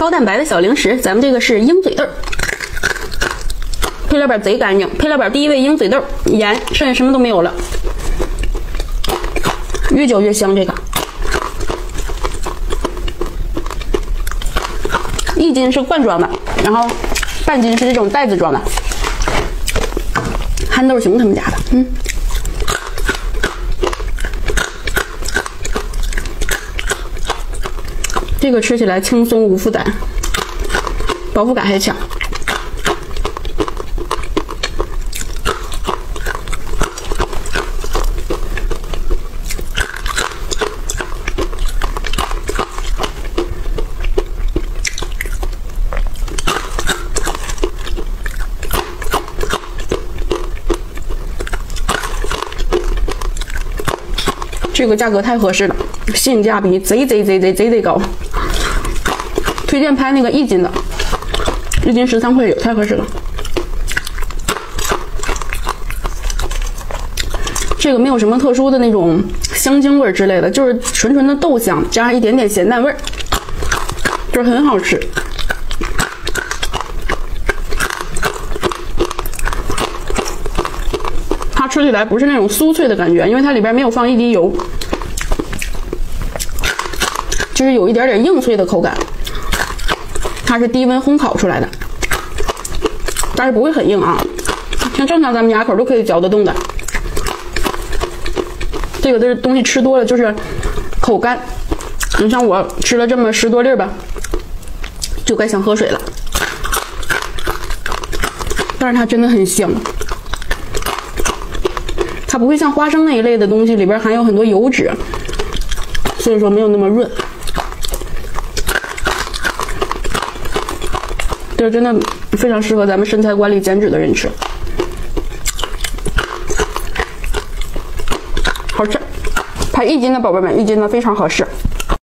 高蛋白的小零食，咱们这个是鹰嘴豆，配料表贼干净。配料表第一位鹰嘴豆，盐，剩下什么都没有了，越嚼越香。这个一斤是罐装的，然后半斤是这种袋子装的，憨豆熊他们家的，嗯。这个吃起来轻松无负担，饱腹感还强。这个价格太合适了，性价比贼贼贼贼贼贼高。推荐拍那个一斤的，一斤十三块九，太合适了。这个没有什么特殊的那种香精味之类的，就是纯纯的豆香加上一点点咸淡味儿，就是很好吃。吃起来不是那种酥脆的感觉，因为它里边没有放一滴油，就是有一点点硬脆的口感。它是低温烘烤出来的，但是不会很硬啊，像正常咱们牙口都可以嚼得动的。这个这东西吃多了就是口干，你像我吃了这么十多粒吧，就该想喝水了。但是它真的很香，不会像花生那一类的东西里边含有很多油脂，所以说没有那么润。这真的非常适合咱们身材管理、减脂的人吃，好吃。拍一斤的宝贝们，一斤的非常合适。